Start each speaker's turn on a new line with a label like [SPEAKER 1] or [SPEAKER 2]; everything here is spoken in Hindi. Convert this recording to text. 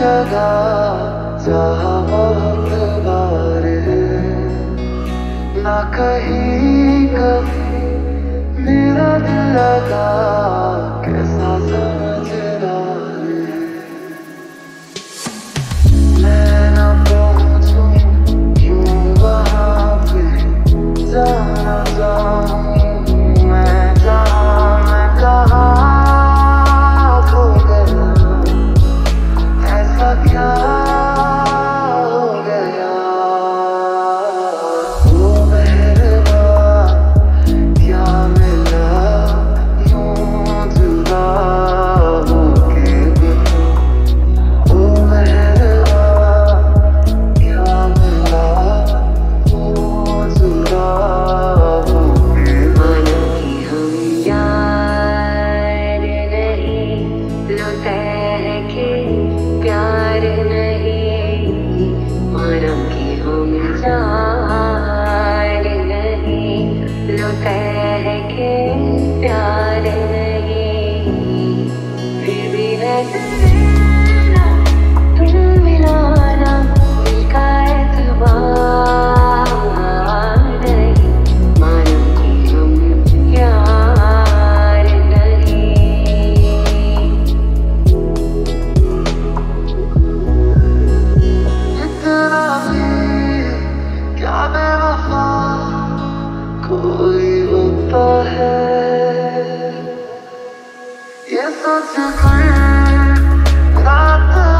[SPEAKER 1] जगह जहाँ बहुत बार ना कहीं कभी मेरा दिल लगा।
[SPEAKER 2] पर नहीं के हम चार नहीं लुटह के प्यार नहीं। फिर भी है
[SPEAKER 1] It's such a dream, not the